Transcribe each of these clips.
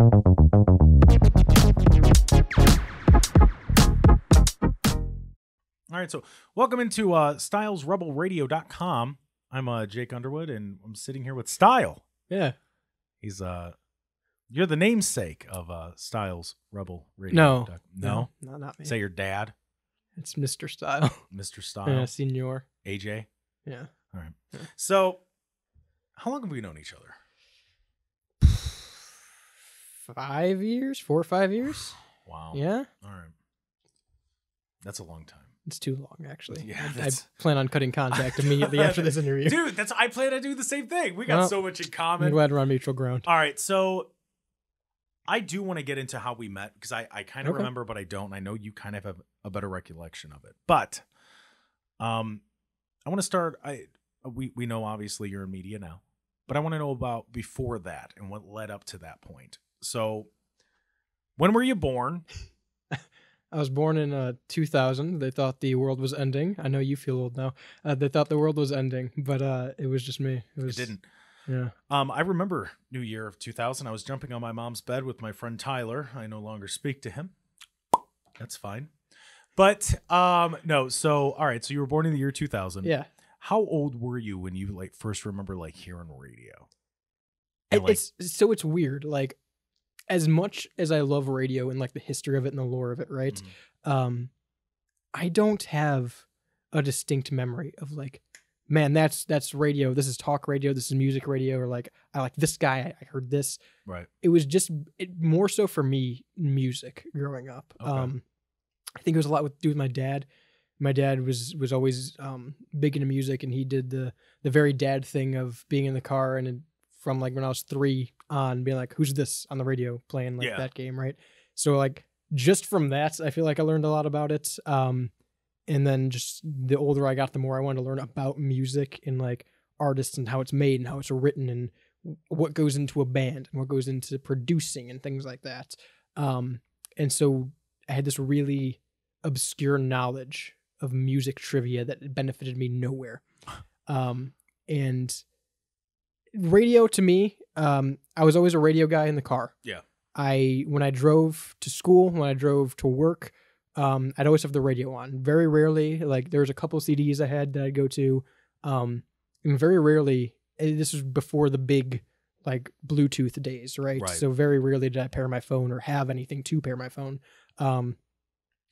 All right, so welcome into uh, StylesRebelRadio.com. I'm uh, Jake Underwood, and I'm sitting here with Style. Yeah. He's uh, you're the namesake of uh, Styles Rebel Radio. No. no, No, not me. Say your dad, it's Mr. Style. Mr. Style, Yeah, senior. AJ. Yeah. All right. Yeah. So, how long have we known each other? Five years? Four or five years? Wow. Yeah. All right. That's a long time. It's too long, actually. Yeah, I, I that's- plan on cutting contact immediately after this interview. Dude, that's I plan to do the same thing. We got Well, so much in I'm common. glad we're on mutual ground. All right, so I do want to get into how we met because I, I kind of Okay. remember, but I don't. I know you kind of have a better recollection of it. But um, I want to start. I we we know obviously you're in media now, but I want to know about before that and what led up to that point. So, when were you born? I was born in uh, 2000. They thought the world was ending. I know you feel old now. Uh, they thought the world was ending, but uh, it was just me. It It was. didn't. Yeah. Um, I remember New Year of 2000. I was jumping on my mom's bed with my friend Tyler. I no longer speak to him. That's fine. But um, no. So all right. So you were born in the year 2000. Yeah. How old were you when you like first remember like hearing radio? It- And, like, it's so it's weird. Like, as much as I love radio and like the history of it and the lore of it, right? Mhm. Um, I don't have a distinct memory of like, man, that's that's radio. This is talk radio. This is music radio. Or like, I like this guy. I, heard this. right. It was just it, more so for me music growing up. Okay. Um, I think it was a lot with do with my dad. My dad was was always um, big into music, and he did the the very dad thing of being in the car and from like when I was three on, being like, "Who's this?" on the radio playing like Yeah. that game, right? So like just from that, I feel like I learned a lot about it. Um, and then just the older I got, the more I wanted to learn about music and like artists and how it's made and how it's written and what goes into a band and what goes into producing and things like that. Um, and so I had this really obscure knowledge of music trivia that benefited me nowhere. Um, and radio to me, um, I was always a radio guy in the car. Yeah. I when I drove to school, when I drove to work, um, I'd always have the radio on. Very rarely, like there was a couple CDs I had that I'd go to, um, and very rarely. eh, This was before the big like Bluetooth days, right? Right. So very rarely did I pair my phone or have anything to pair my phone. Um,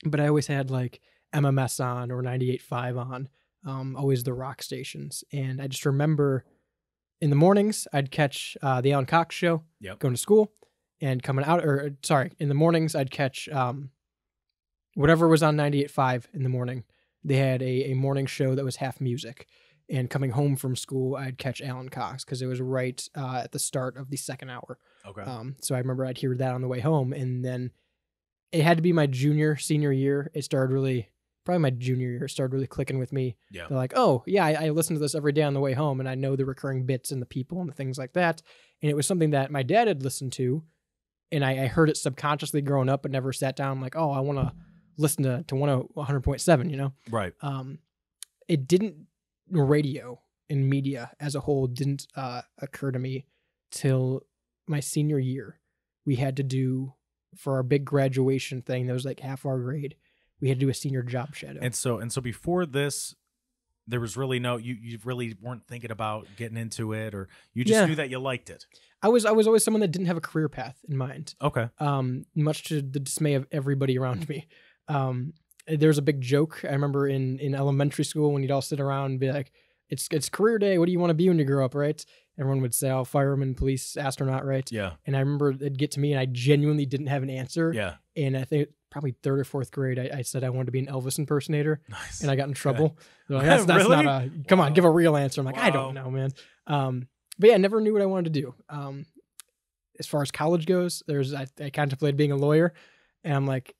but I always had like MMS on or 98.5 on, um, always the rock stations. And I just remember in the mornings, I'd catch uh, the Alan Cox show Yep. going to school and coming out, or sorry, in the mornings, I'd catch um, whatever was on 98.5 in the morning. They had a, a morning show that was half music. And coming home from school, I'd catch Alan Cox because it was right uh, at the start of the second hour. Okay. Um, so I remember I'd hear that on the way home, and then it had to be my junior, senior year. It started really, probably my junior year, started really clicking with me. yeah. They're like, oh yeah, I, I listen to this every day on the way home, and I know the recurring bits and the people and the things like that. And it was something that my dad had listened to, and I, I heard it subconsciously growing up, but never sat down like, oh, I want to listen to to 100.7, you know. Right. Um, it didn't radio and media as a whole didn't uh, occur to me till my senior year. We had to do for our big graduation thing that was like half our grade. We had to do a senior job shadow. And so and so before this, there was really no you you really weren't thinking about getting into it, or you just Yeah. knew that you liked it. I was I was always someone that didn't have a career path in mind. Okay. um, much to the dismay of everybody around me. Um, there was a big joke I remember in in elementary school when you'd all sit around and be like, "It's it's career day. What do you want to be when you grow up?" Right? Everyone would say, "Oh, fireman, police, astronaut." Right? Yeah. And I remember it'd get to me, and I genuinely didn't have an answer. Yeah. And I think probably third or fourth grade, I, I said I wanted to be an Elvis impersonator, Nice. and I got in trouble. Like, that's, that's Really? not a come on, give a real answer. I'm like, I don't know, man. Um, but yeah, I never knew what I wanted to do. Um, as far as college goes, there's I, I contemplated being a lawyer, and I'm like,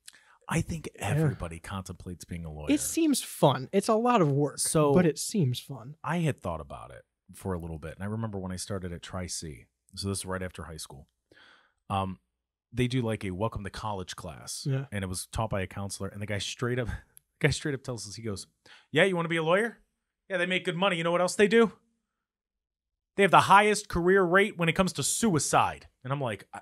I think everybody contemplates being a lawyer. it seems fun. It's a lot of work, So- but it seems fun. I had thought about it for a little bit, and I remember when I started at Tri C. So this is right after high school. Um, they do like a welcome to college class, Yeah. and it was taught by a counselor. And the guy straight up, guy straight up tells us, he goes, "Yeah, you want to be a lawyer? Yeah, they make good money. You know what else they do? They have the highest career rate when it comes to suicide." And I'm like, I,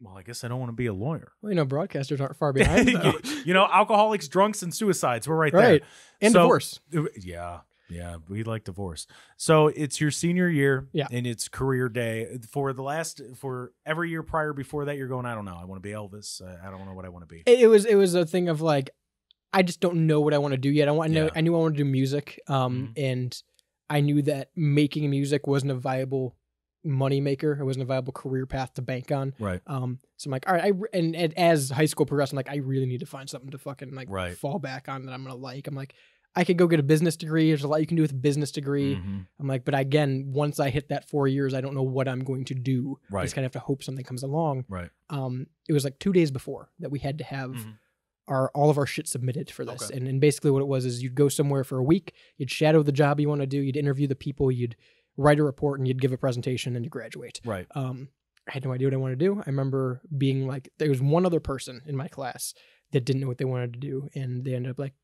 Well, I guess I don't want to be a lawyer. Well, you know, broadcasters aren't far behind. you know, alcoholics, drunks, and suicides. We're right, right. And So- divorce. Uh, yeah. Yeah, we like divorce. So it's your senior year, Yeah. and it's career day. For the last, for every year prior before that, you're going. I don't know. I want to be Elvis. I, I don't know what I want to be. It, it was it was a thing of like, I just don't know what I want to do yet. I want I know Yeah. I knew I wanted to do music. Um, Mhm. and I knew that making music wasn't a viable money maker. It wasn't a viable career path to bank on. Right. Um, so I'm like, all right, I and, and as high school progressed, I'm like, I really need to find something to fucking like Right. fall back on that I'm gonna like. I'm like, I could go get a business degree. There's a lot you can do with a business degree. Mhm. I'm like, but again, once I hit that four years, I don't know what I'm going to do. I just kind of have to hope something comes along. Right. Um, it was like two days before that we had to have Mhm. our all of our shit submitted for this. Okay. And, and basically what it was is you'd go somewhere for a week, you'd shadow the job you want to do, you'd interview the people, you'd write a report, and you'd give a presentation, and you graduate. Right. Um, I had no idea what I wanted to do. I remember being like, there was one other person in my class that didn't know what they wanted to do, and they ended up like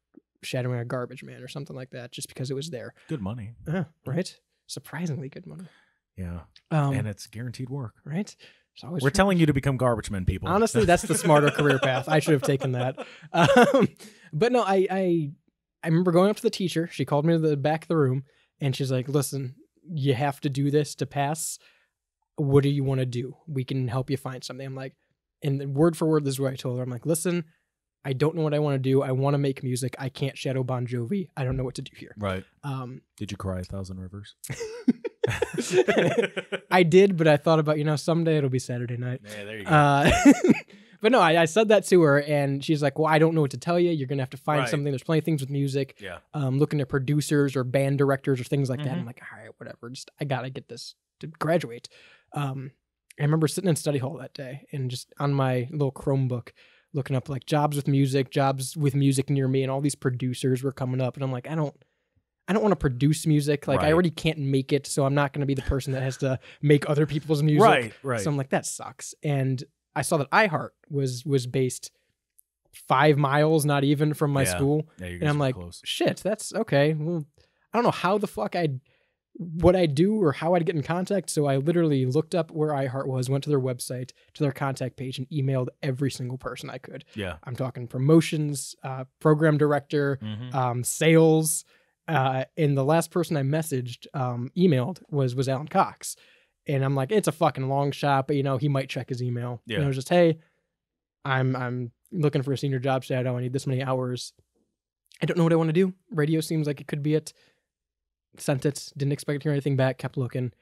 shadowing a garbage man or something like that, just because it was there. Good money. Uh, right? Surprisingly good money. Yeah. Um, and it's guaranteed work. right? It's always We're telling you to become garbage men, people. Honestly, that's the smarter career path. I should have taken that. Um, but no, I, I I remember going up to the teacher. She called me to the back of the room, and she's like, "Listen, you have to do this to pass. What do you want to do? We can help you find something." I'm like, and word for word, this is what I told her. I'm like, "Listen, I don't know what I want to do. I want to make music. I can't shadow Bon Jovi. I don't know what to do here." right. Um, Did you cry a thousand rivers? I did, but I thought about you know someday it'll be Saturday night. Yeah, there you go. Uh, but no, I, I said that to her, and she's like, "Well, I don't know what to tell you. You're gonna have to find Right. something. There's plenty of things with music. yeah. Um, looking at producers or band directors or things like that." Mhm. I'm like, "All right, whatever. Just I gotta get this to graduate." Um, I remember sitting in study hall that day and just on my little Chromebook looking up like jobs with music, jobs with music near me, and all these producers were coming up, and I'm like, I don't. I don't want to produce music. Like I already can't make it, so I'm not going to be the person that has to make other people's music. Right. Right. So I'm like, that sucks. And I saw that iHeart was was based five miles, not even from my Yeah. school. yeah, And I'm like, close. shit, that's okay. Well, I don't know how the fuck I'd what I'd do or how I'd get in contact. So I literally looked up where iHeart was, went to their website, to their contact page, and emailed every single person I could. Yeah. I'm talking promotions, uh, program director, Mhm. um, sales. Uh, and the last person I messaged, um, emailed was was Alan Cox, and I'm like, it's a fucking long shot, but you know he might check his email. And Yeah. it was just, hey, I'm I'm looking for a senior job shadow. I need this many hours. I don't know what I want to do. Radio seems like it could be it. Sent it. Didn't expect to hear anything back. Kept looking.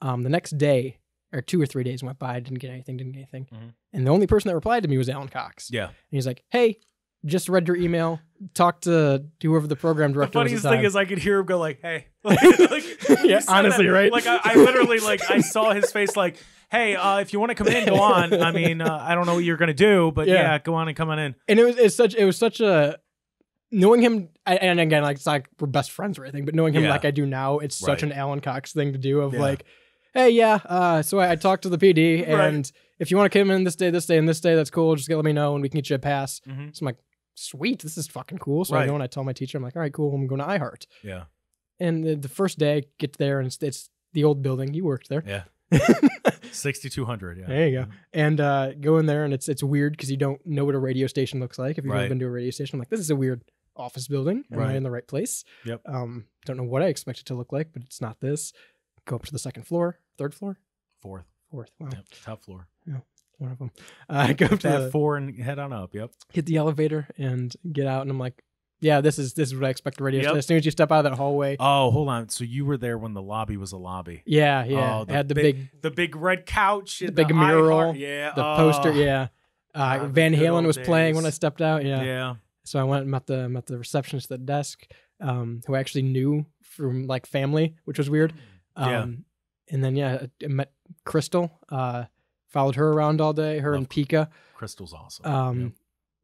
Um, the next day or two or three days went by. Didn't get anything. Didn't get anything. Mhm. And the only person that replied to me was Alan Cox. Yeah. And he's like, "Hey, just read your email. Talk to whoever the program The director was. funniest the thing is, I could hear him go like, "Hey." Like, like, Yeah, honestly, that. right? Like I, I literally like I saw his face like, "Hey, uh, if you want to come in, go on. I mean, uh, I don't know what you're gonna do, but Yeah. yeah, go on and come on in." and it was it's such it was such a knowing him. And again, like it's like we're best friends or anything, but knowing him Yeah. like I do now, it's such an Alan Cox thing to do. Of Yeah. like, hey, yeah. Uh, so I, I talked to the PD, Right. and if you want to come in this day, this day, and this day, that's cool. Just let me know, and we can get you a pass. Mhm. So I'm like, sweet, this is fucking cool. So I go and I tell my teacher, I'm like, all right, cool, I'm going to iHeart. Yeah. And the, the first day, I get there, and it's, it's the old building. You worked there. Yeah. Sixty two hundred. Yeah. There you go. and uh, go in there and it's it's weird because you don't know what a radio station looks like. If you've never Right. been to a radio station, I'm like, this is a weird office building. Am I Right. in the right place? Yep. Um, don't know what I expect it to look like, but it's not this. Go up to the second floor, third floor, Fourth. fourth. Wow, Yep. Top floor. Yeah, one of them. Uh, go up to the, four and head on up. Yep. hit the elevator and get out, and I'm like, yeah, this is this is what I expect a radio. Yep. As soon as you step out of that hallway, Oh, hold on. So you were there when the lobby was a lobby. yeah, yeah, Oh, it had the big, the big red couch, the big the mural, yeah, the oh, poster, yeah. Uh, Van Halen was playing when I stepped out. Yeah, yeah, So I went and met the met the receptionist at the desk, um, who I actually knew from like family, which was weird. Um, Yeah. And then yeah, I met Crystal. Uh, followed her around all day. Her and Pika, Crystal's awesome. um,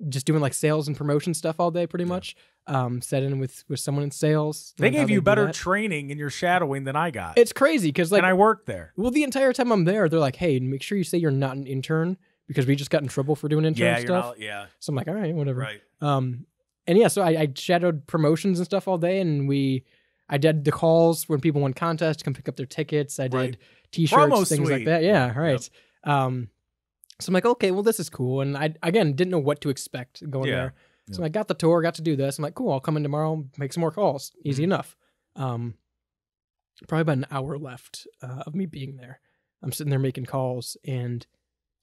just doing like sales and promotion stuff all day, pretty Yeah. much. Um, set in with with someone in sales. they gave you better training in your shadowing than I got, it's crazy because like and I worked there. well, the entire time I'm there, they're like, "Hey, make sure you say you're not an intern." Because we just got in trouble for doing intern Yeah, stuff. not. Yeah, So I'm like, all right, whatever. right. Um, and yeah, so I, I shadowed promotions and stuff all day, and we, I did the calls when people won contests, come pick up their tickets. I did Right. t-shirts, Promo things like that. Yeah, right. Um, So I'm like, okay, well, this is cool. And I again didn't know what to expect going Yeah, there. So yeah. I got the tour, got to do this. I'm like, cool, I'll come in tomorrow, make some more calls. Easy Mhm. enough. Um, probably about an hour left uh, of me being there. I'm sitting there making calls, and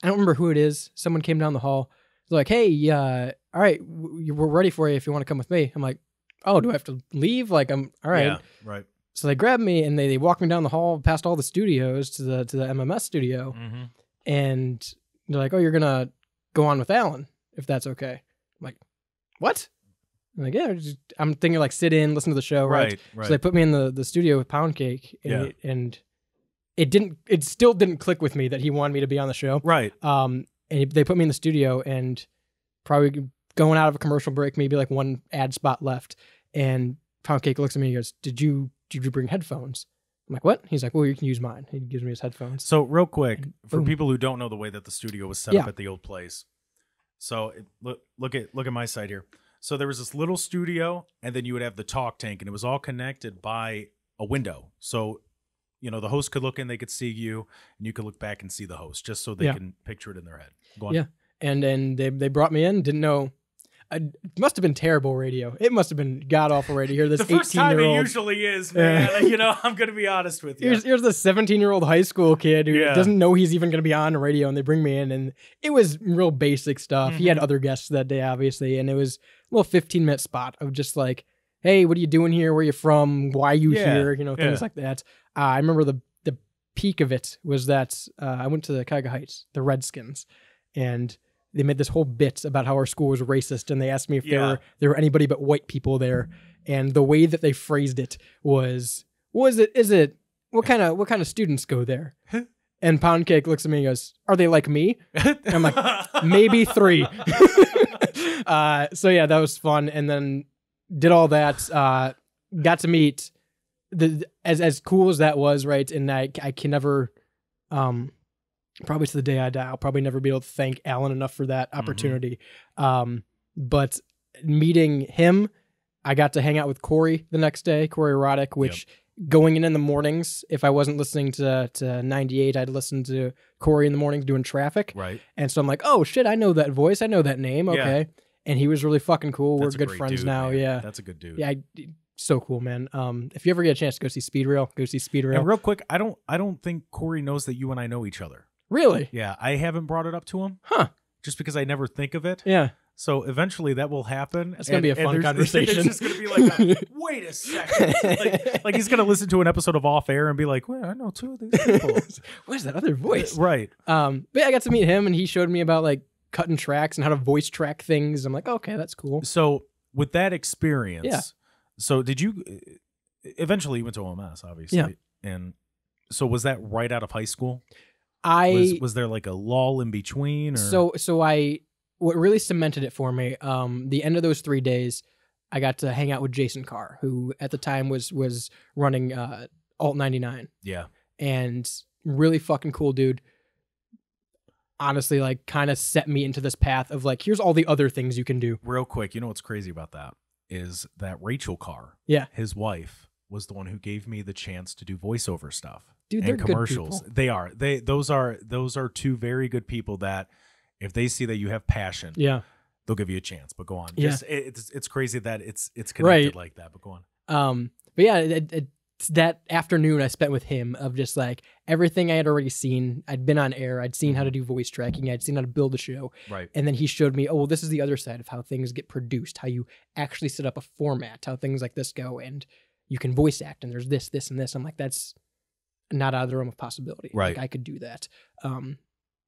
I don't remember who it is. Someone came down the hall. They're like, hey, uh, all right, we're ready for you if you want to come with me. I'm like, oh, do I have to leave? Like, I'm all right. Yeah, right. So they grabbed me and they, they walked me down the hall past all the studios to the to the MMS studio Mm-hmm. and they're like, "Oh, you're gonna go on with Alan if that's okay." I'm like, "What?" I'm like, "Yeah." just- I'm thinking like sit in, listen to the show, right? Right, right. So they put me in the the studio with Pound Cake, and, Yeah. and it didn't. It still didn't click with me that he wanted me to be on the show. right. Um, and they put me in the studio, and probably going out of a commercial break, maybe like one ad spot left, and Pound Cake looks at me and goes, "Did you did you bring headphones?" I'm like, "What?" He's like, "Well, you can use mine." He gives me his headphones. So real quick, for boom. people who don't know the way that the studio was set Yeah. up at the old place. So it, look look at look at my side here. So there was this little studio, and then you would have the talk tank, and it was all connected by a window. So you know the host could look in, they could see you, and you could look back and see the host, just so they Yeah. can picture it in their head. Go on. Yeah. and then they they brought me in. Didn't know. I, must have been terrible radio. It must have been god awful radio. Here, this the first time year it usually is, Yeah. man. you know, I'm gonna be honest with you. Here's here's the seventeen year old high school kid who Yeah. doesn't know he's even going to be on the radio, and they bring me in, and it was real basic stuff. He had Mhm. other guests that day, obviously, and it was a little fifteen minute spot of just like, hey, what are you doing here? Where you from? Why are you Yeah, here? You know, things yeah. like that. Uh, I remember the the peak of it was that uh, I went to the Cuyahoga Heights, the Redskins, and they made this whole bit about how our school was racist, and they asked me if there were there were anybody but white people there, and the way that they phrased it was, was it is it what kind of what kind of students go there? And Pound Cake looks at me and goes, "Are they like me?" I'm like, Maybe three. uh, so yeah, that was fun, and then did all that. Uh, got to meet the as as cool as that was, right? And I I can never, um, probably to the day I die, I'll probably never be able to thank Alan enough for that opportunity. Um, but meeting him, I got to hang out with Corey the next day, Corey Roddick, which going in in the mornings, if I wasn't listening to to 98, I'd listen to Corey in the mornings doing traffic. right. And so I'm like, oh shit, I know that voice. I know that name. Yeah. And he was really fucking cool. That's We're good friends dude, now. man. Yeah. That's a good dude. Yeah. I, so cool, man. Um, if you ever get a chance to go see Speed Rail, go see Speed Rail. And real quick, I don't I don't think Corey knows that you and I know each other. really? Yeah, I haven't brought it up to him. Huh. Just because I never think of it. Yeah. So eventually that will happen. It's gonna be a fun conversation. There's just gonna be like, a, wait a second. like, like he's gonna listen to an episode of Off Air and be like, well, I know two of these people. Where's that other voice? right. Um, but yeah, I got to meet him and he showed me about like cutting tracks and how to voice track things. I'm like, okay, that's cool. So with that experience, Yeah. So did you? Eventually, you went to OMS, obviously. Yeah. And so was that right out of high school? I Was was there like a lull in between? Or? So so I what really cemented it for me. Um, the end of those three days, I got to hang out with Jason Carr, who at the time was was running uh, Alt ninety nine, yeah, and really fucking cool dude. Honestly, like kind of set me into this path of like, here's all the other things you can do. real quick, you know what's crazy about that is that Rachel Carr, Yeah. his wife, was the one who gave me the chance to do voiceover stuff. Dude, they're and good commercials. They are. They those are those are two very good people that if they see that you have passion, Yeah. they'll give you a chance. But go on. Yeah. Just it, it's it's crazy that it's it's connected Right. like that. But go on. Um, but yeah, it, it, that afternoon I spent with him of just like everything I had already seen. I'd been on air. I'd seen how to do voice tracking. I'd seen how to build a show. Right. And then he showed me, oh, well, this is the other side of how things get produced, how you actually set up a format, how things like this go, and you can voice act, and there's this, this, and this. I'm like, that's not out of the realm of possibility. Right. Like, I could do that. Um,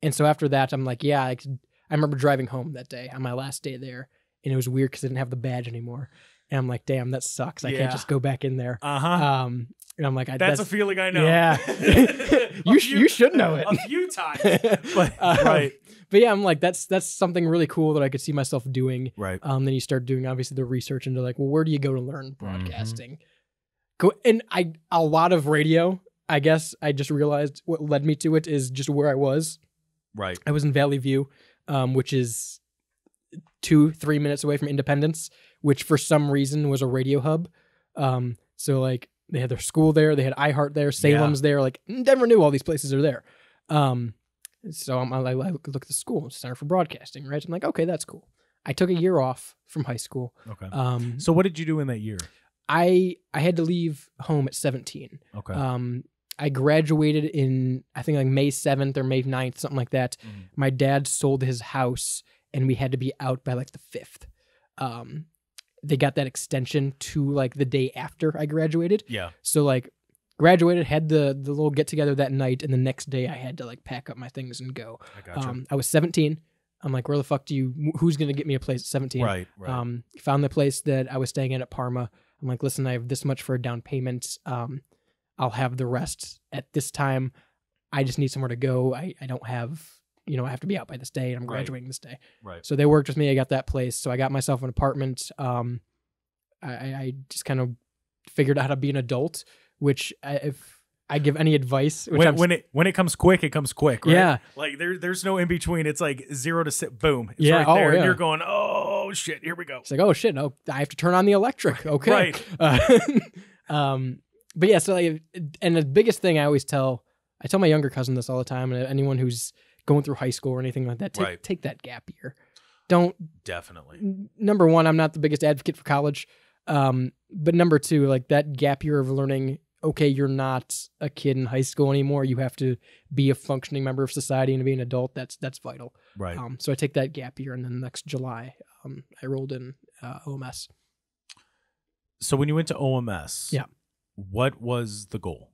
and so after that, I'm like, yeah, I could. I remember driving home that day on my last day there, and it was weird because I didn't have the badge anymore. And I'm like, damn, that sucks. I Yeah. can't just go back in there. Uh huh. Um, and I'm like, I, that's, a feeling I know. yeah. You few- you should know it. a few times. But Um, right. But yeah, I'm like, that's that's something really cool that I could see myself doing. Right. Um, then you start doing obviously the research into like, well, where do you go to learn Mm-hmm. broadcasting? Go and I a lot of radio. I guess I just realized what led me to it is just where I was. Right. I was in Valley View, um, which is two three minutes away from Independence, which for some reason was a radio hub. Um, so like they had their school there, they had iHeart there, Salem's there. Like never knew all these places are there. Um, So I'm, I, I look at the school, Center for Broadcasting, right? I'm like, okay, that's cool. I took a year off from high school. Okay. Um, so what did you do in that year? I I had to leave home at 17. Okay. Um, I graduated in I think like May 7th or May 9th, something like that. Mhm. My dad sold his house and we had to be out by like the 5th. Um, they got that extension to like the day after I graduated. Yeah. So like graduated, had the the little get together that night, and the next day I had to like pack up my things and go. I gotcha. Um, I was 17. I'm like, where the fuck do you? Who's gonna get me a place at 17? right. Right. Um, found the place that I was staying at at Parma. I'm like, listen, I have this much for a down payment. Um, I'll have the rest at this time. I just need somewhere to go. I, I don't have, you know, I have to be out by this day and I'm Right. graduating this day. right. So they worked with me. I got that place. So I got myself an apartment. Um, I, I just kind of figured out how to be an adult, which I, if I give any advice, which When, when it when it comes quick, it comes quick. Right? yeah, Like there there's no in between. It's like zero to sit. Boom. It's Yeah, right oh, there, and yeah. you're going. Oh shit. Here we go. It's like, oh shit, no, I have to turn on the electric. Okay. Right. Uh, um, but yeah, so like, and the biggest thing I always tell, I tell my younger cousin this all the time, and anyone who's going through high school or anything like that, take, Right. take that gap year. Don't. Definitely. Number one, I'm not the biggest advocate for college, um, but number two, like that gap year of learning. Okay, you're not a kid in high school anymore. You have to be a functioning member of society and to be an adult. That's that's vital. Right. Um, so I take that gap year, and then next July, um, I rolled in uh, OMS. so when you went to OMS, Yeah. what was the goal?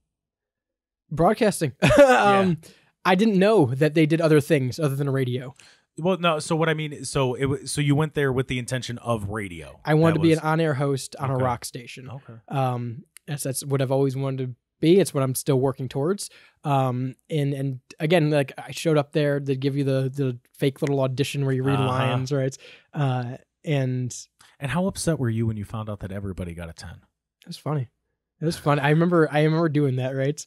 Broadcasting. um, I didn't know that they did other things other than radio. Well, no. So what I mean, so it was, so you went there with the intention of radio. I wanted That to be was- an on-air host on Okay. a rock station. Okay. Um, that's, that's what I've always wanted to be. It's what I'm still working towards. Um, and and again, like I showed up there, they give you the the fake little audition where you read Uh-huh. lines, right? Uh, and And how upset were you when you found out that everybody got a ten? It was funny. It was fun. I remember. I remember doing that, right?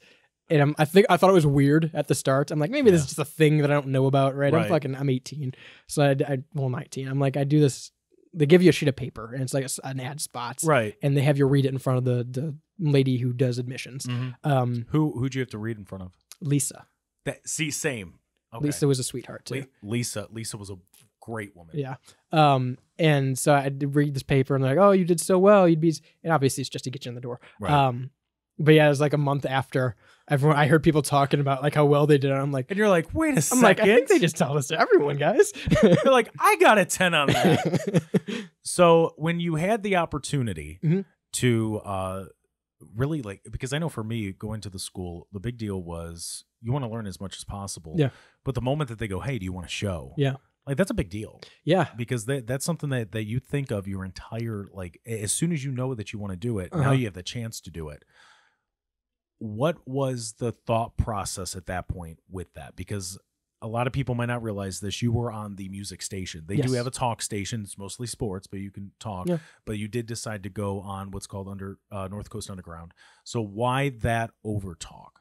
And I'm, I think I thought it was weird at the start. I'm like, maybe this is just a thing that I don't know about, right? I'm fucking. I'm 18, so I, I well 19. I'm like, I do this. They give you a sheet of paper, and it's like a an ad spot, Right. and they have you read it in front of the the lady who does admissions. Um, Who who'd you have to read in front of? Lisa. That see same. Okay. Lisa was a sweetheart too. Le- Lisa Lisa was a great woman. Yeah. Um, and so I read this paper, and they're like, "Oh, you did so well. You'd be," and obviously it's just to get you in the door. Right. Um, but yeah, it was like a month after everyone. I heard people talking about like how well they did. And I'm like, and you're like, wait a I'm second. like, I think they just tell this to everyone, guys. You're like, I got a ten on that. so when you had the opportunity Mhm. to uh really like because I know for me going to the school, the big deal was you want to learn as much as possible. Yeah. But the moment that they go, Hey, do you want to show? Yeah. Like that's a big deal. yeah, because that that's something that, that you think of your entire like a- as soon as you know that you want to do it now Uh-huh. you have the chance to do it what was the thought process at that point with that because a lot of people might not realize this you were on the music station they do have a talk station it's mostly sports but you can talk Yeah. but you did decide to go on what's called under uh, north coast underground so why that over talk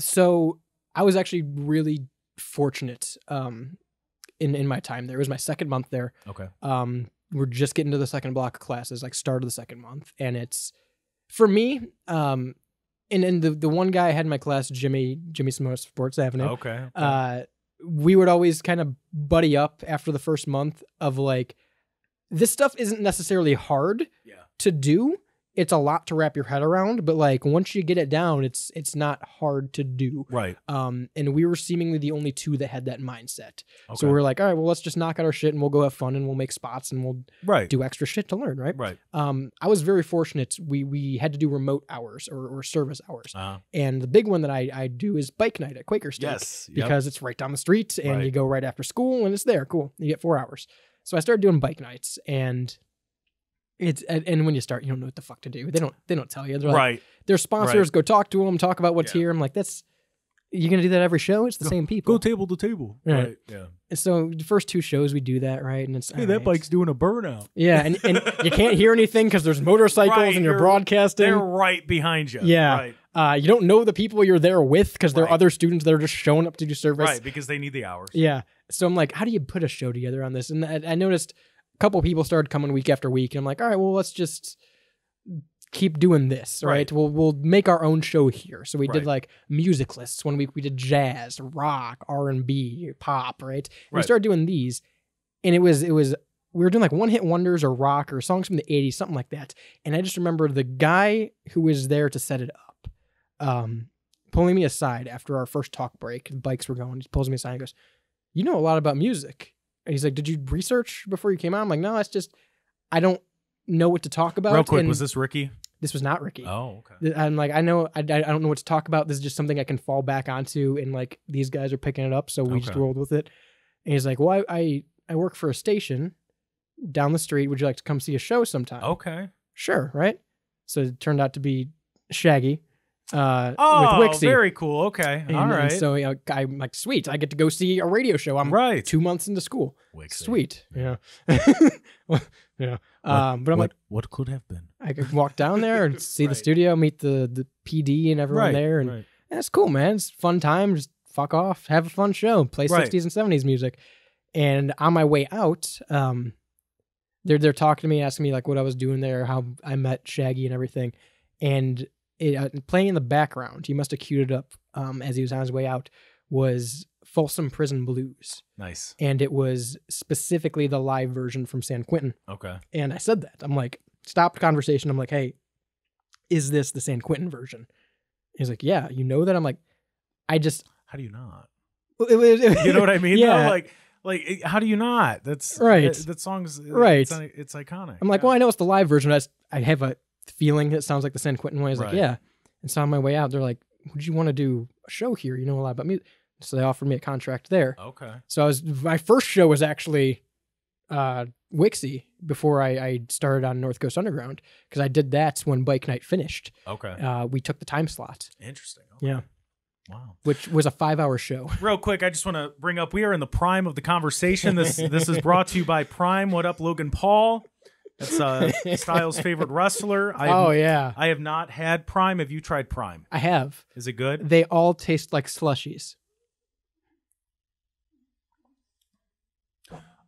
so I was actually really fortunate um, in in my time there. It was my second month there. okay Um, we're just getting to the second block of classes, like start of the second month, and it's for me. Um, and and the the one guy I had in my class, Jimmy Jimmy Sports Avenue. okay uh, we would always kind of buddy up after the first month of like, this stuff isn't necessarily hard yeah to do. It's a lot to wrap your head around, but like once you get it down, it's it's not hard to do. right Um, and we were seemingly the only two that had that mindset. okay So we are like, all right, well, let's just knock out our shit and we'll go have fun and we'll make spots and we'll right do extra shit to learn, right? right Um, I was very fortunate. We we had to do remote hours or, or service hours, uh, and the big one that I I do is bike night at Quaker Steak yes yep. because it's right down the street and Right. you go right after school and it's there. Cool. You get four hours. So I started doing bike nights and it's and, and when you start, you don't know what the fuck to do. They don't they don't tell you. They're like, right their sponsors go talk to them, talk about what's Yeah. here. I'm like, that's you're gonna do that every show. It's the same people. go table to table Right. right yeah And so the first two shows we do that right, and it's Hey, that right. bike's doing a burnout. yeah, and, and you can't hear anything because there's motorcycles Right, and you're, you're- broadcasting. They're right behind you. Yeah. Right. Uh, you don't know the people you're there with because they're other students that are just showing up to do service. Right. Because they need the hours. Yeah. So I'm like, how do you put a show together on this? And I, I noticed couple people started coming week after week, and I'm like, all right, well, let's just keep doing this, right? Right. We'll we'll make our own show here. So we did like music lists. One week we did jazz, rock, R and B, pop, right? And We started doing these, and it was it was we were doing like one hit wonders or rock or songs from the '80s, something like that. And I just remember the guy who was there to set it up, um, pulling me aside after our first talk break. The bikes were going. He pulls me aside and goes, "You know a lot about music." He's like, "Did you research before you came out?" I'm like, "No, it's just I don't know what to talk about." Real quick, And was this Ricky? this was not Ricky. Oh, okay. I'm like, I know, I, I don't know what to talk about. This is just something I can fall back onto, and like these guys are picking it up, so we just rolled with it. And he's like, "Well, I, I I work for a station down the street. Would you like to come see a show sometime?" Okay. sure, right? So it turned out to be Shaggy uh, Oh, with WIXY. very cool. Okay. and, All and so you know, I'm like, sweet, I get to go see a radio show. I'm right. two months into school. WIXY. Sweet, yeah, yeah. What- Um, but I'm what, like, what could have been? I could walk down there and see the studio, meet the the PD and everyone right. there, and right. that's cool, man. It's fun time. Just fuck off, have a fun show, play Right. 60s and 70s music. And on my way out, um, they're they're talking to me, asking me like what I was doing there, how I met Shaggy and everything. And it, uh, playing in the background, he must have queued it up um, as he was on his way out. Was Folsom Prison Blues, Nice. and it was specifically the live version from San Quentin. Okay. And I said that. I'm like, stopped conversation. I'm like, hey, is this the San Quentin version? He's like, yeah, you know that? I'm like, I just, How do you not? You know what I mean? Yeah. Though? Like, like, eh, how do you not? That's Right. That, that song's eh, Right. It's, it's iconic. I'm like, Yeah. well, I know it's the live version. I, just, I have a feeling it sounds like the San Quentin one. He's like, Right. yeah. And so on my way out, they're like, would you want to do a show here? You know a lot about music. So they offered me a contract there. Okay. So I was, my first show was actually uh, WIXY before I, I started on North Coast Underground because I did that when Bike Night finished. Okay. Uh, we took the time slot, Interesting. Okay. Yeah. Wow. which was a five hour show. Real quick, I just want to bring up we are in the prime of the conversation. This this is brought to you by Prime. What up, Logan Paul? That's uh, Styles' favorite wrestler. I have, oh, yeah. I have not had Prime. Have you tried Prime? I have. Is it good? They all taste like slushies.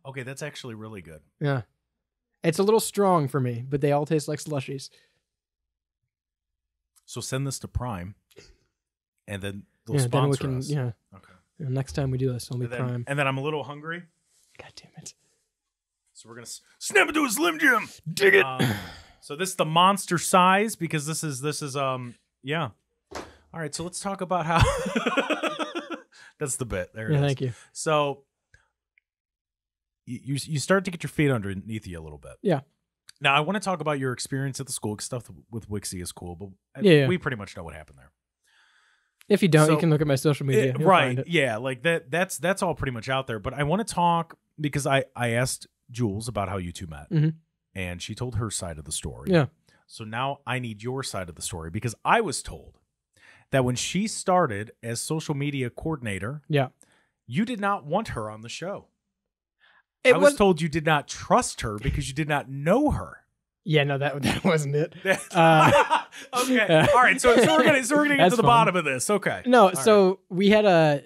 Okay, that's actually really good. Yeah. It's a little strong for me, but they all taste like slushies. So send this to Prime, and then they'll yeah, then we sponsor can. us. Yeah. Okay. yeah, Next time we do this, And then, prime. and then I'm a little hungry, God damn it. So we're gonna s- snap into a Slim Jim. Dig it. Um, so this is the monster size because this is this is um yeah. All right, so let's talk about how. That's the bit. There it Yeah, is. thank you. So you you you start to get your feet underneath you a little bit. Yeah. Now I want to talk about your experience at the school. Cause Stuff with WIXY is cool, but Yeah, yeah. we pretty much know what happened there. If you don't, you can look at my social media. You'll right? Yeah, like that. That's that's all pretty much out there. But I want to talk because I I asked Jules about how you two met, Mhm. and she told her side of the story. Yeah. So now I need your side of the story because I was told that when she started as social media coordinator, Yeah. you did not want her on the show. It I was was. told you did not trust her because you did not know her. yeah, no, that that wasn't it. Uh, okay. All right. So, so we're gonna so we're gonna get to the fine. bottom of this. Okay. No, All so we had a.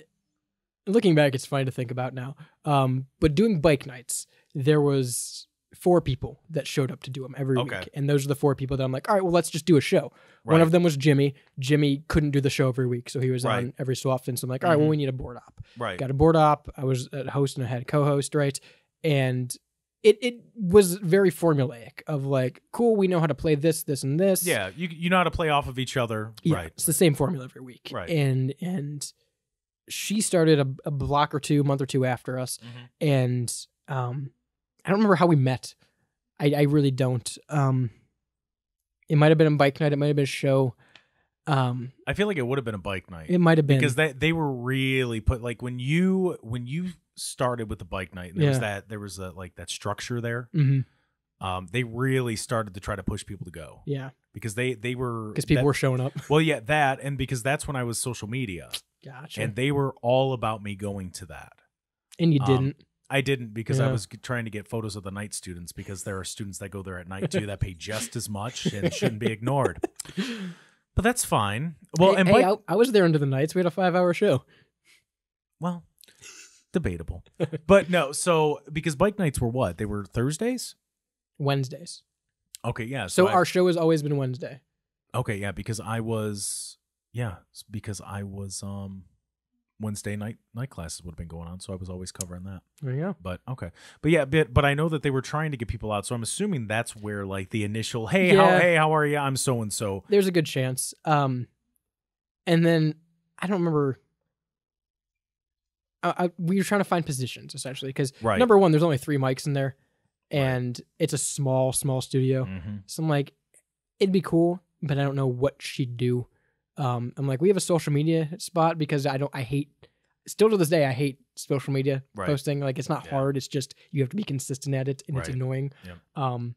Looking back, it's funny to think about now. Um, but doing bike nights, there was four people that showed up to do them every Okay. week, and those are the four people that I'm like, all right, well, let's just do a show. One of them was Jimmy. Jimmy couldn't do the show every week, so he was Right. on every so often. So I'm like, all right, well, Mhm. we need a board op. right. Got a board op. I was a host and I had a co-host, right? And it it was very formulaic of like, cool, we know how to play this, this, and this. Yeah. You you know how to play off of each other. Yeah, Right. It's the same formula every week. Right. And and she started a, a block or two, month or two after us, Mhm. and um, I don't remember how we met. I I really don't. Um, it might have been a bike night. It might have been a show. Um, I feel like it would have been a bike night. it might have been because they they were really put like when you when you started with the bike night and there was that there was a, like that structure there Mhm. um they really started to try to push people to go yeah, because they they were because people that- were showing up. well yeah that and because that's when I was social media Gotcha. and they were all about me going to that and you um, didn't. I didn't because I Yeah. was g- trying to get photos of the night students because there are students that go there at night too that pay just as much and shouldn't be ignored but that's fine well Hey- and hey, bike I, I was there under the nights. We had a five-hour show. Well, debatable. but no, so because bike nights were what? They were Thursdays? Wednesdays. Okay, yeah. So I- our show has always been Wednesday. Okay, yeah, because I was yeah, s- because I was um Wednesday night night classes would have been going on, so I was always covering that. There you go. But okay. But yeah, but but I know that they were trying to get people out, so I'm assuming that's where like the initial hey, how hey, how are you? I'm so and so. There's a good chance. Um, and then I don't remember. I, I, we were trying to find positions essentially because Right. number one, there's only three mics in there, and it's a small, small studio. Mhm. So I'm like, it'd be cool, but I don't know what she'd do. Um, I'm like, we have a social media spot because I don't, I hate, still to this day, I hate social media Right. posting. Like, it's not Yeah. hard. It's just you have to be consistent at it, and it's annoying. Yep. Um,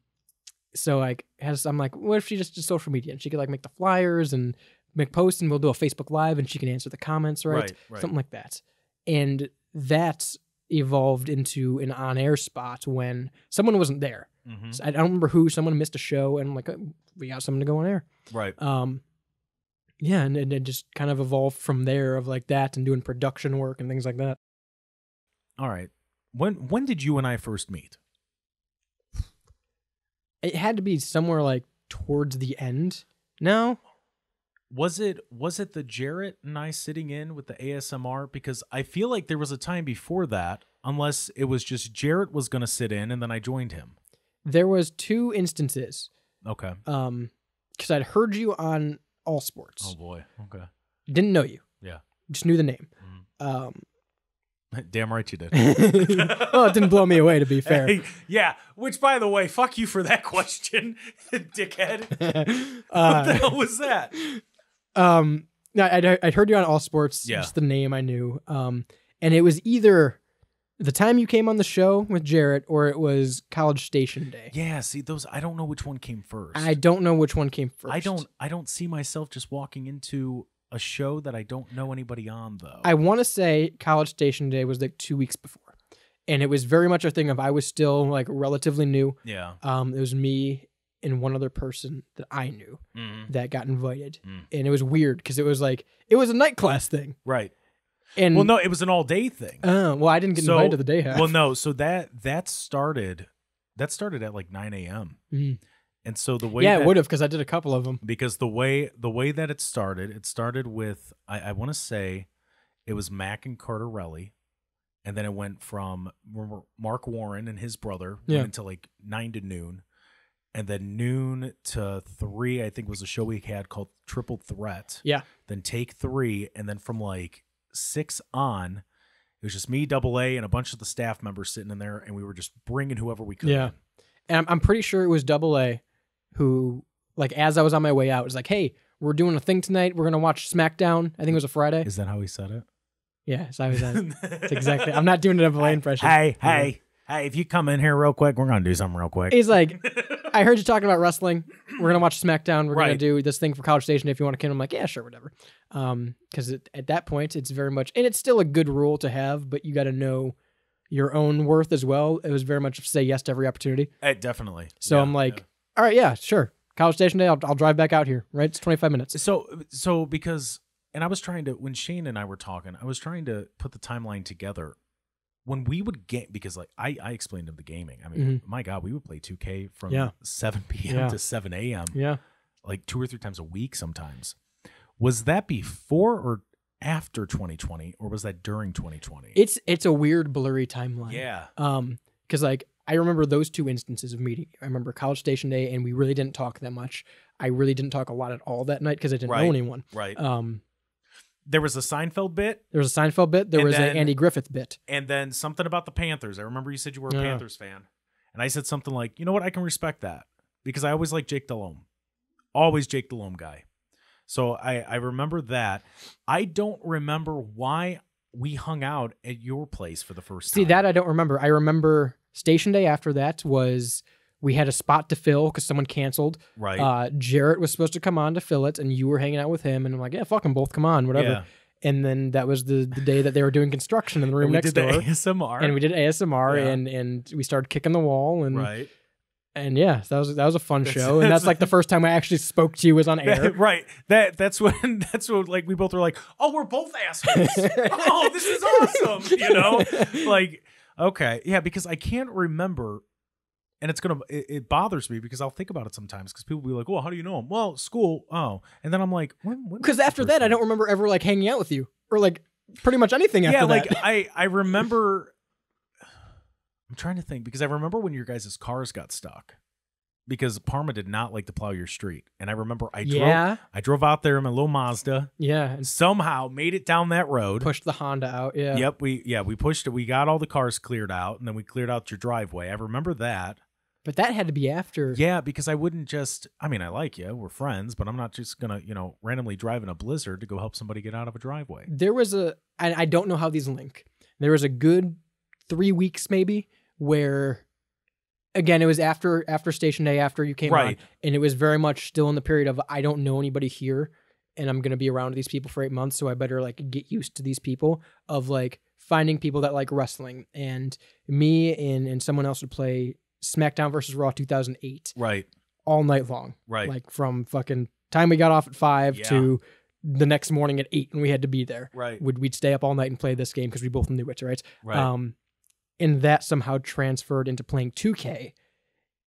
so like, has I'm like, what if she just did social media and she could like make the flyers and make posts, and we'll do a Facebook Live, and she can answer the comments, right? Right, right. Something like that. And that evolved into an on-air spot when someone wasn't there. Mhm. So I don't remember who. Someone missed a show, and I'm like, "Oh, we got someone to go on air. Right. Um, yeah, and, and it just kind of evolved from there of like that and doing production work and things like that. All right. When when did you and I first meet? It had to be somewhere like towards the end. No, Was it was it the Jarrett and I sitting in with the ASMR? Because I feel like there was a time before that, unless it was just Jarrett was gonna sit in and then I joined him. there was two instances. Okay. Um, because I'd heard you on All Sports, Oh boy. Okay. didn't know you, Yeah. just knew the name. Mhm. Um, Damn right you did. well, it didn't blow me away to be fair. Hey, yeah. Which, by the way, fuck you for that question, dickhead. What the uh, hell was that? um, I'd, I'd heard you on All Sports, Yeah. just the name I knew. Um, and it was either the time you came on the show with Jarrett or it was College Station Day. Yeah. See, those. I don't know which one came first. I don't know which one came first. I don't. I don't see myself just walking into a show that I don't know anybody on though. I want to say College Station Day was like two weeks before, and it was very much a thing of I was still like relatively new. yeah. Um, it was me and one other person that I knew Mhm. that got invited, Mm. and it was weird because it was like it was a night class thing, Right. And Well, no, it was an all day thing. uh, well, I didn't get So- invited to the day half. well, no. So that that started. That started at like 9 a.m. Mhm. And so the way yeah, that, it would have because I did a couple of them. because the way the way that it started, it started with I, I want to say it was Mac and Carterelli, and then it went from Mark Warren and his brother Yeah. into like nine to noon, and then noon to three I think was a show we had called Triple Threat. Yeah. Then take three, and then from like six on. It was just me, double A, and a bunch of the staff members sitting in there, and we were just bringing whoever we could. Yeah. in. And I'm, I'm pretty sure it was Double A, who like as I was on my way out was like, "Hey, we're doing a thing tonight. We're gonna watch SmackDown. I think it was a Friday." Is that how he said it? Yeah, so I was. That's exactly. I'm not doing a Double A impression. Hey, Yeah. hey, hey! If you come in here real quick, we're gonna do something real quick. He's like, I heard you talking about wrestling. We're gonna watch SmackDown. We're gonna do this thing for College Station. If you want to come, I'm like, yeah, sure, whatever. Um, because at that point, it's very much, and it's still a good rule to have, but you got to know your own worth as well. It was very much say yes to every opportunity. Eh, definitely. So Yeah, I'm like, yeah. all right, yeah, sure. College Station Day. I'll, I'll drive back out here. Right, it's 25 minutes. so so because, and I was trying to when Shane and I were talking, I was trying to put the timeline together. When we would get because like I I explained to him the gaming. I mean, my God, we would play 2K from Yeah. 7 p.m. To 7 a.m. Yeah. like two or three times a week sometimes. Was that before or after 2020, or was that during 2020? It's it's a weird blurry timeline. yeah. Um, because like I remember those two instances of meeting. I remember College Station Day, and we really didn't talk that much. I really didn't talk a lot at all that night because I didn't Right. know anyone. Right. Um, there was a Seinfeld bit, there was a Seinfeld bit. There was then- an Andy Griffith bit. and then something about the Panthers. I remember you said you were a. Panthers fan, and I said something like, "You know what? I can respect that because I always like Jake Delhomme, always Jake Delhomme guy." So I I remember that. I don't remember why we hung out at your place for the first See time. See, that I don't remember. I remember Station Day after that was we had a spot to fill because someone canceled. right? Uh, Jarrett was supposed to come on to fill it, and you were hanging out with him. And I'm like, yeah, fuck them both, come on, whatever. Yeah. And then that was the, the day that they were doing construction in the room next door. ASMR, and we did ASMR Yeah. and and we started kicking the wall and right. And yeah that was that was a fun That's- show and that's like the first time I actually spoke to you was on air. right. That that's when that's when like we both were like, oh, we're both assholes. oh, this is awesome. You know, like okay, yeah, because I can't remember. and it's gonna it, it bothers me because I'll think about it sometimes because people will be like, "Well, how do you know him?" Well, school. Oh, and then I'm like, Because after that, I don't remember ever like hanging out with you or like pretty much anything after yeah, that. like I I remember. Trying to think because I remember when your guys' cars got stuck because Parma did not like to plow your street, and I remember I drove yeah, I drove out there in my little Mazda yeah, and somehow made it down that road. pushed the Honda out. Yeah, Yep, we yeah we pushed it. We got all the cars cleared out, and then we cleared out your driveway. I remember that. but that had to be after. Yeah, because I wouldn't just. I mean, I like you, we're friends, but I'm not just gonna you know randomly drive in a blizzard to go help somebody get out of a driveway. There was a, and I don't know how these link. There was a good three weeks maybe where, again, it was after after station day after you came on, and it was very much still in the period of I don't know anybody here, and I'm gonna be around these people for eight months, so I better like get used to these people. Of like finding people that like wrestling, and me and and someone else would play SmackDown versus Raw 2008 Right, all night long, right, like from fucking time we got off at five Yeah. to the next morning at eight, and we had to be there. right, Would we'd stay up all night and play this game because we both knew it, right? right. Um, and that somehow transferred into playing 2K.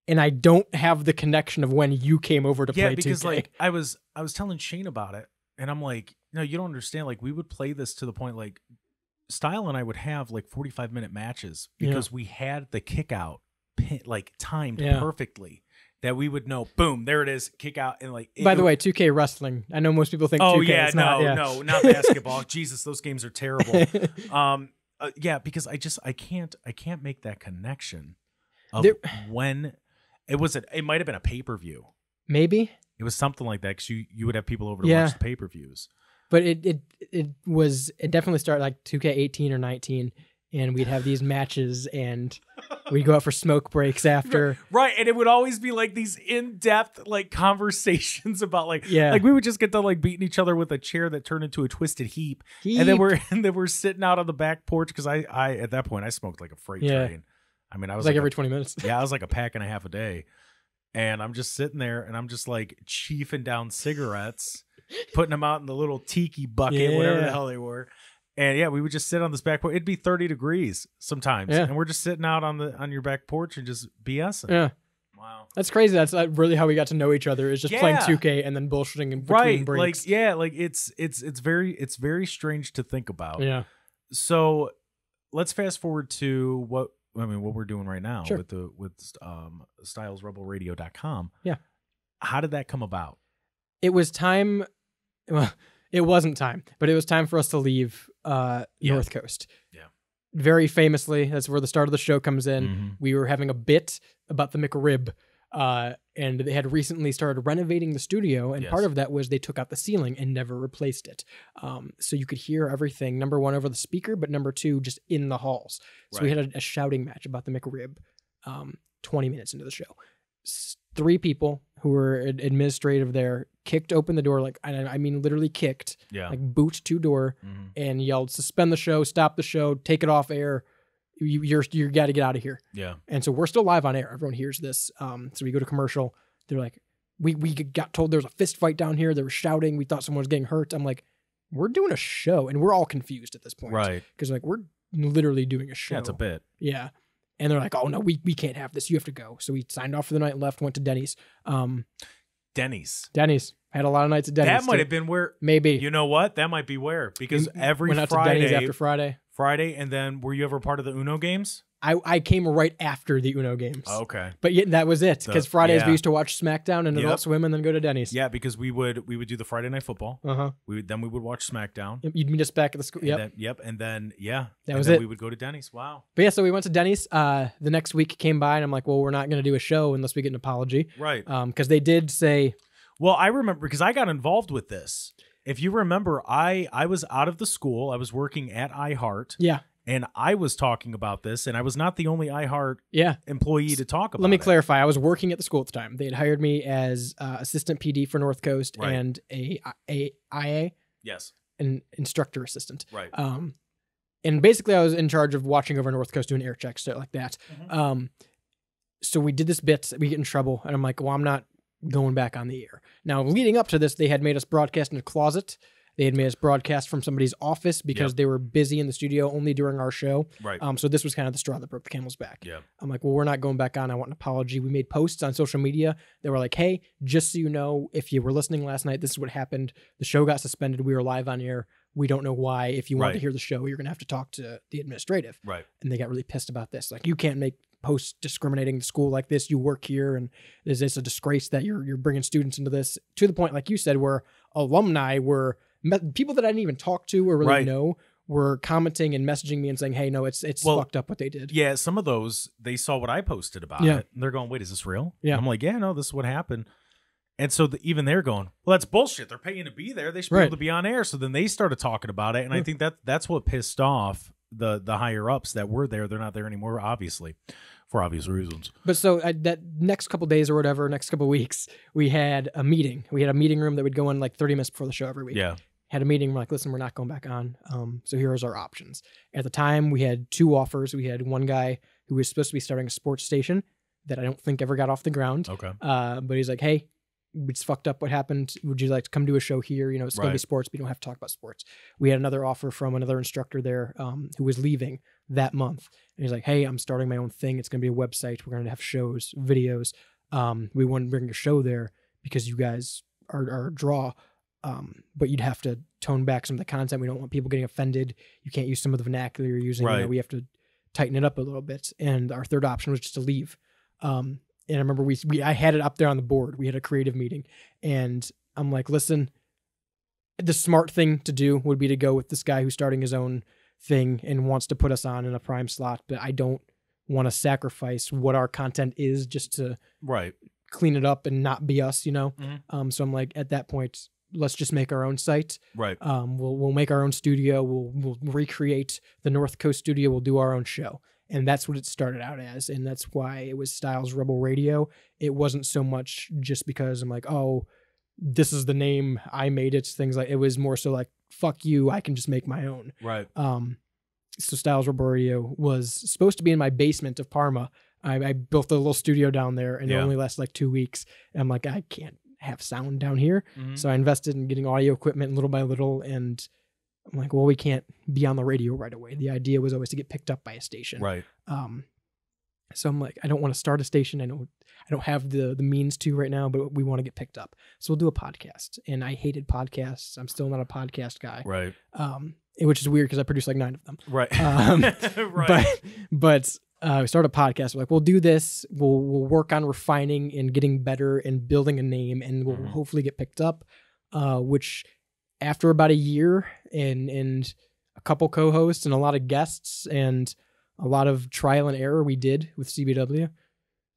And I don't have the connection of when you came over to yeah, play because 2K. like I was I was telling Shane about it, and I'm like, no, you don't understand. Like we would play this to the point like Style and I would have like 45 minute matches Yeah. because we had the kick out like timed Yeah. perfectly. That we would know, boom, there it is, kick out, and like. By the way, 2K wrestling. I know most people think Oh 2K. yeah, no, not, yeah. no, not basketball. Jesus, those games are terrible. um, uh, yeah, because I just I can't I can't make that connection of There- when it was. A, it might have been a pay per view. Maybe, It was something like that because you you would have people over to Yeah. watch the pay per views. but it it it was it definitely started like 2K 18 or 19, and we'd have these matches, and we'd go out for smoke breaks after. Right, and it would always be like these in depth like conversations about like Yeah. like we would just get to like beating each other with a chair that turned into a twisted heap, and then we're and then we're sitting out on the back porch because I I at that point I smoked like a freight Yeah. train. I mean I was like a every 20 minutes. yeah, I was like a pack and a half a day. And I'm just sitting there and I'm just like chiefing down cigarettes, putting them out in the little tiki bucket, whatever the hell they were. And yeah, we would just sit on this back porch. It'd be 30 degrees sometimes. Yeah. And we're just sitting out on the on your back porch and just BSing. Yeah. Wow. That's crazy. That's uh, really how we got to know each other. Is just playing 2K and then bullshitting in between Right. breaks. Like yeah, like it's it's it's very it's very strange to think about. yeah. So let's fast forward to what I mean what we're doing right now Sure. with the with um stylesrebelradio.com. Yeah. How did that come about? It was time. Well, it wasn't time, but it was time for us to leave uh, Yeah. North Coast. Yeah. Very famously, that's where the start of the show comes in. Mhm. We were having a bit about the McRib, uh, and they had recently started renovating the studio, and part of that was they took out the ceiling and never replaced it. Um, so you could hear everything. Number one over the speaker, but number two just in the halls. So we had a, a shouting match about the McRib. Um, Twenty minutes into the show, S- three people who were ad- administrative there kicked open the door, like I, I mean, literally kicked, Yeah. like boot to door, Mhm. and yelled, "Suspend the show! Stop the show! Take it off air! You, you're you got to get out of here!" Yeah. And so we're still live on air. Everyone hears this. Um, so we go to commercial. They're like, we we got told there was a fist fight down here. They were shouting. We thought someone was getting hurt. I'm like, we're doing a show, and we're all confused at this point, Right. Because like we're literally doing a show. Yeah, a bit. Yeah. And they're like, oh no, we we can't have this. You have to go. So we signed off for the night and left. Went to Denny's. Um, Denny's. Denny's I had a lot of nights at Denny's. that might too. have been where maybe you know what? That might be where because every went out to Friday, Denny's after Friday. Friday, and then were you ever part of the Uno games? I I came right after the Uno games. Okay. But yeah, that was it. Because Fridays yeah. we used to watch SmackDown and Yep. Adult Swim and then go to Denny's. Yeah, because we would we would do the Friday night football. Uh huh. We would, then we would watch SmackDown. You'd meet us back at the school. And Yep. then- yep. And then yeah, That and was then it. We would go to Denny's. Wow. But yeah, so we went to Denny's. Uh, the next week came by and I'm like, well, we're not going to do a show unless we get an apology. Right. Um, because they did say, Well, I remember because I got involved with this. If you remember, I I was out of the school. I was working at iHeart, yeah, and I was talking about this, and I was not the only iHeart yeah. employee to talk about. Let me it. clarify. I was working at the school at the time. They had hired me as uh, assistant PD for North Coast Right. and a, a IA, Yes. an instructor assistant. Right. Um, and basically, I was in charge of watching over North Coast, doing air checks, stuff like that. Mhm. Um, so we did this bit. We get in trouble, and I'm like, "Well, I'm not going back on the air." Now, leading up to this, they had made us broadcast in a closet They had made us broadcast from somebody's office because Yep. they were busy in the studio only during our show. Right. Um, so this was kind of the straw that broke the camel's back. yeah. I'm like, well, we're not going back on. I want an apology. We made posts on social media that were like, hey, just so you know, if you were listening last night, this is what happened. The show got suspended. We were live on air. We don't know why. If you want to hear the show, you're going to have to talk to the administrative. Right. And they got really pissed about this. Like, you can't make posts discriminating the school like this. You work here, and is this a disgrace that you're you're bringing students into this? To the point, like you said, where alumni were me- people that I didn't even talk to or really Right. know were commenting and messaging me and saying, "Hey, no, it's it's Well, fucked up what they did." Yeah, some of those they saw what I posted about Yeah. it. And they're going, "Wait, is this real?" Yeah. I'm like, "Yeah, no, this is what happened." And so the, even they're going, "Well, that's bullshit. They're paying to be there. They should be able to be on air." So then they started talking about it, and I think that that's what pissed off the the higher ups that were there. They're not there anymore, obviously, for obvious reasons. But so I, that next couple days or whatever, next couple weeks, we had a meeting. We had a meeting room that would go in like 30 minutes before the show every week. Yeah, Had a meeting. We're like, listen, we're not going back on. Um, so here's our options. At the time, we had two offers. We had one guy who was supposed to be starting a sports station that I don't think ever got off the ground. okay, Uh, but he's like, hey, it's fucked up what happened. Would you like to come do a show here? You know, it's going to be sports, but you don't have to talk about sports. We had another offer from another instructor there um, who was leaving that month. And he's like, hey, I'm starting my own thing. It's going to be a website. We're going to have shows, videos. Um, we want to bring a show there because you guys are, are a draw. Um, but you'd have to tone back some of the content. We don't want people getting offended. You can't use some of the vernacular you're using. You know, we have to tighten it up a little bit. And our third option was just to leave. Um, and I remember we, we I had it up there on the board. We had a creative meeting, and I'm like, listen, the smart thing to do would be to go with this guy who's starting his own thing and wants to put us on in a prime slot, but I don't want to sacrifice what our content is just to right, clean it up and not be us, you know. Mhm. Um, so I'm like, at that point, let's just make our own site. right, Um, we'll we'll make our own studio. We'll we'll recreate the North Coast studio. We'll do our own show, and that's what it started out as, and that's why it was Styles Rebel Radio. It wasn't so much just because I'm like, oh, this is the name I made it. Things like it was more so like, fuck you, I can just make my own. right. Um, so Styles Rebel Radio was supposed to be in my basement of Parma. I, I built a little studio down there, and Yeah. it only lasted like two weeks. And I'm like, I can't have sound down here. Mhm. So I invested in getting audio equipment little by little, and I'm like, well, we can't be on the radio right away. The idea was always to get picked up by a station. Right, Um, so I'm like, I don't want to start a station. I don't, I don't have the the means to right now, but we want to get picked up. So we'll do a podcast. And I hated podcasts. I'm still not a podcast guy. right, Um, which is weird because I produce like nine of them. right, Um, right. But but uh, we started a podcast. We're like, we'll do this. We'll we'll work on refining and getting better and building a name, and we'll Mhm. hopefully get picked up. Uh, which after about a year and and a couple co-hosts and a lot of guests and a lot of trial and error we did with CBW.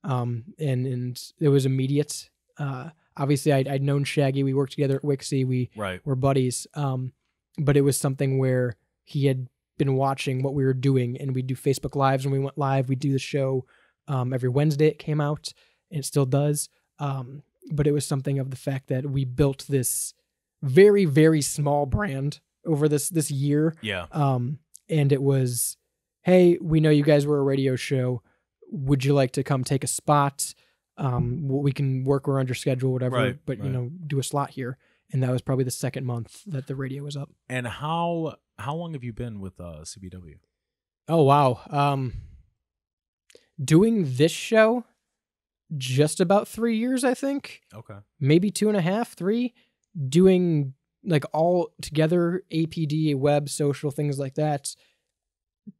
Um, and and it was immediate. Uh, obviously, I'd, I'd known Shaggy. We worked together at WIXY. We right, we're buddies. Um, but it was something where he had been watching what we were doing, and we do Facebook lives when we went live. We do the show um, every Wednesday. It came out, and it still does. Um, but it was something of the fact that we built this very, very small brand over this this year. yeah, Um, and it was, hey, we know you guys were a radio show. Would you like to come take a spot? Um, we can work around your schedule, whatever. Right, but you know, do a slot here. And that was probably the second month that the radio was up. And how how long have you been with uh, CBW? Oh wow. Um, doing this show, just about three years, I think. Okay, maybe two and a half, three, doing like all together APD, web, social, things like that.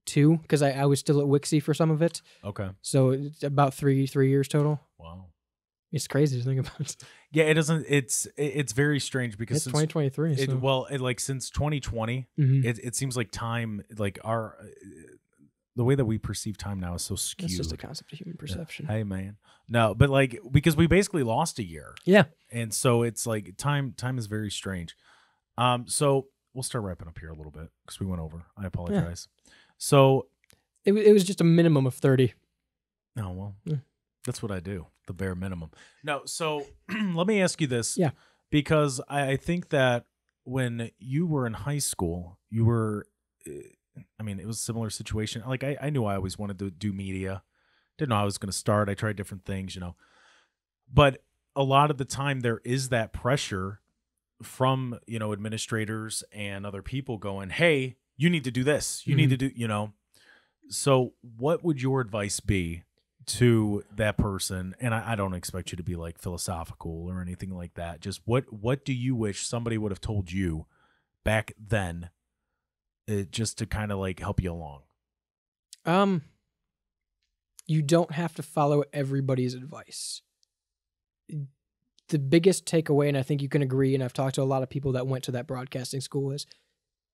Two, because I, I was still at WIXY for some of it. okay, So it's about three, three years total. wow. It's crazy to think about. Yeah, it doesn't. It's it's very strange because It's 2023. so. well, it, like since 2020, Mhm. it it seems like time, like our uh, the way that we perceive time now is so skewed. That's just a concept of human perception. Hey man, no, but like because we basically lost a year, Yeah. and so it's like time time is very strange. Um, so we'll start wrapping up here a little bit because we went over. I apologize. So It, it was just a minimum of 30. Oh well, Yeah. That's what I do. The bare minimum. No, so let me ask you this. Yeah. Because I, I think that when you were in high school, you were. uh, I mean, it was a similar situation. Like I, I knew I always wanted to do media. Didn't know I was going to start. I tried different things, you know. But a lot of the time, there is that pressure from you know administrators and other people going, "Hey, you need to do this. You need to do," you know. So, what would your advice be to that person? And I, I don't expect you to be like philosophical or anything like that. Just what what do you wish somebody would have told you back then, uh, just to kind of like help you along? Um, you don't have to follow everybody's advice. The biggest takeaway, and I think you can agree, and I've talked to a lot of people that went to that broadcasting school, is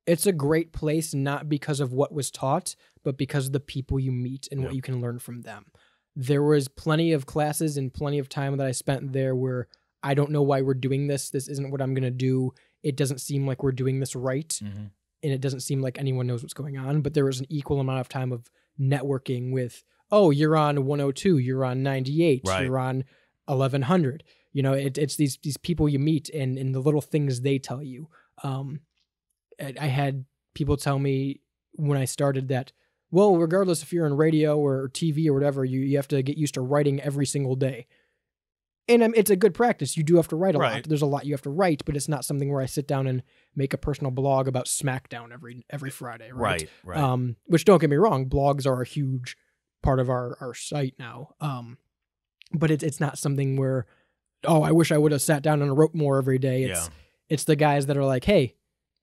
it's a great place not because of what was taught, but because of the people you meet and what you can learn from them. There was plenty of classes and plenty of time that I spent there where I don't know why we're doing this. This isn't what I'm going to do. It doesn't seem like we're doing this right Mm-hmm. and it doesn't seem like anyone knows what's going on. But there was an equal amount of time of networking with, oh, you're on 102, you're on 98, Right. you're on 1100. You know, it, it's these these people you meet and and the little things they tell you. Um, I I had people tell me when I started that. Well, regardless if you're on radio or TV or whatever, you, you have to get used to writing every single day. And um, it's a good practice. You do have to write a lot. There's a lot you have to write, but it's not something where I sit down and make a personal blog about SmackDown every every Friday, right? Right, right. Um, which don't get me wrong, blogs are a huge part of our our site now. Um, but it's it's not something where, oh, I wish I would have sat down and wrote more every day. It's yeah, it's the guys that are like, hey,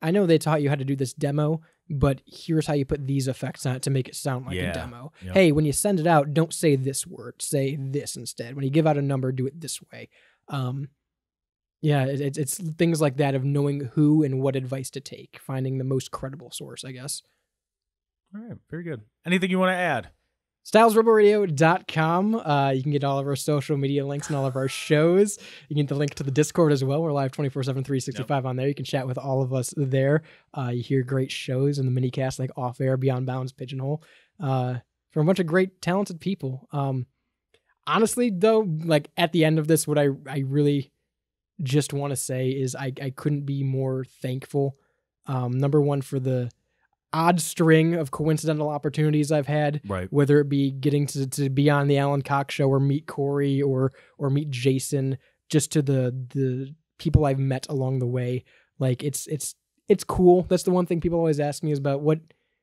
I know they taught you how to do this demo, but here's how you put these effects on it to make it sound like Yeah. a demo. Yep. Hey, when you send it out, don't say this word, say this instead. When you give out a number, do it this way. Um, yeah, it, it's it's things like that of knowing who and what advice to take, finding the most credible source, I guess. all right, very good. Anything you want to add? StylesRebelRadio.com. Uh, you can get all of our social media links and all of our shows. You can get the link to the Discord as well. We're live 24 7, 365 on there. You can chat with all of us there. Uh, you hear great shows in the mini cast like Off Air, Beyond Bounds, Pigeonhole uh, from a bunch of great, talented people. Um, honestly, though, like at the end of this, what I, I really just want to say is I, I couldn't be more thankful. Um, number one, for the odd string of coincidental opportunities I've had Right. whether it be getting to, to be on the Alan Cox show or meet Corey or or meet Jason, just to the the people I've met along the way. Like it's it's it's cool. That's the one thing people always ask me is about what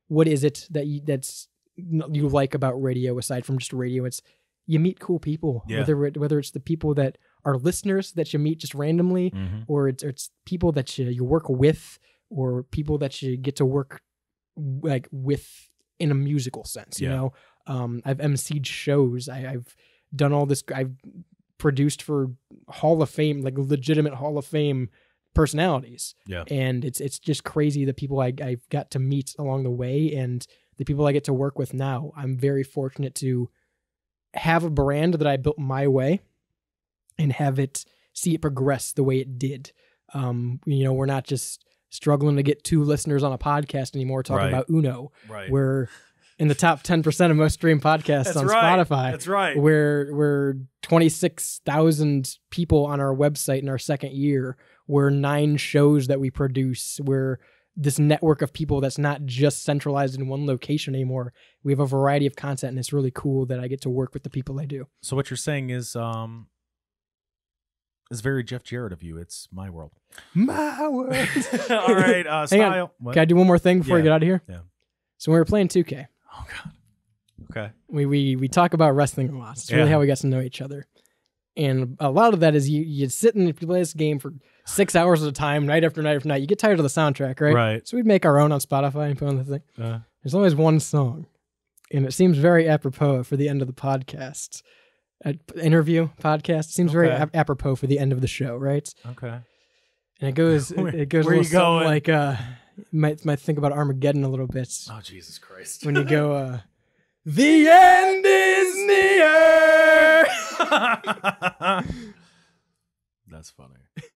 what is it that you that's you like about radio aside from just radio. It's you meet cool people. Yeah. Whether it, whether it's the people that are listeners that you meet just randomly, Mm-hmm. or it's or it's people that you, you work with, or people that you get to work like with in a musical sense. You Yeah. know, um, I've emceed shows. I, I've done all this. I've produced for Hall of Fame, like legitimate Hall of Fame personalities. Yeah. and it's it's just crazy the people I I've got to meet along the way and the people I get to work with now. I'm very fortunate to have a brand that I built my way and have it see it progress the way it did. Um, you know, we're not just struggling to get two listeners on a podcast anymore talking Right. about Uno. Right. We're in the top 10% of most streamed podcasts That's on right. Spotify. That's right. We're we're 26,000 people on our website in our second year. We're nine shows that we produce. We're this network of people that's not just centralized in one location anymore. We have a variety of content and it's really cool that I get to work with the people I do. So what you're saying is um is very Jeff Jarrett of you. It's my world. My world. All right, uh Hang on. style. What? Can I do one more thing before Yeah. I get out of here? Yeah. So when we were playing 2K, Oh god. Okay. we we we talk about wrestling a lot. It's really Yeah. how we got to know each other. And a lot of that is you you sit and you play this game for six hours at a time, night after night after night. You get tired of the soundtrack, right? Right. So we'd make our own on Spotify and put on the thing. Uh, There's always one song, and it seems very apropos for the end of the podcast. Interview podcast seems very Okay. ap- apropos for the end of the show, right? okay. And it goes, it- Where- it goes a where little you something going? like, uh, might might think about Armageddon a little bit Oh Jesus Christ. when you go, uh, the end is near. That's funny.